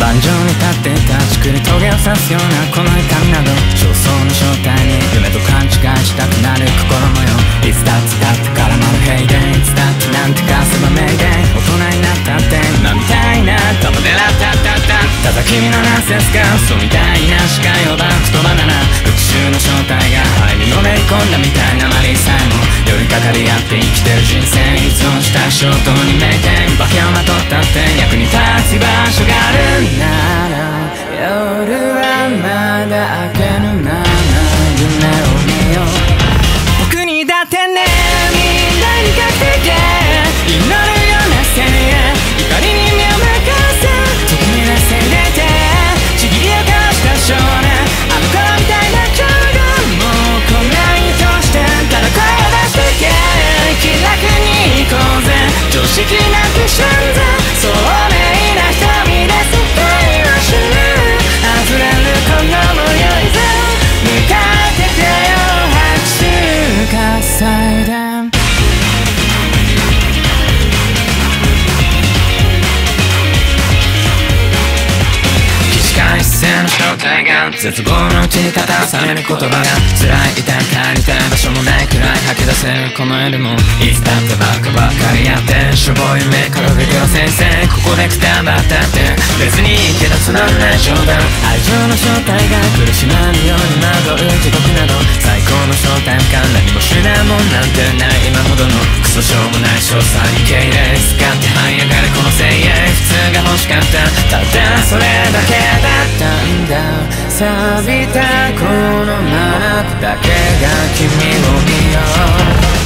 盤上に立って立ちくり棘を刺すようなこの痛みなど焦燥の正体に夢と勘違いしたくなる心模様。いつだってだって絡まる平然いつだってなんてか狭めいで大人君のナンセンスが嘘みたいな視界をバ言葉なら復讐の正体が肺にのめり込んだみたいなマリーさえも寄りかかり合って生きてる人生に依存した衝動にめいて化けをまとったって役に立つ場所があるなら。夜はまだ明が。絶望のうちにたたされる言葉が辛い痛い帰りた。い場所もないくらい吐き出せるこの夜もいつだってバカばかりやってしょぼい夢からべきは先生ここでくたばったって別にいいけどつまんない冗談愛情の正体が苦しまぬように惑う地獄など最高の正体感何も知らんもんなんてない今ほどのクソしょうもない詳細に敬礼使って這い上がるこの声援楽しかった。ただそれだけだったんだ。錆びたこのマークだけが君を見よう。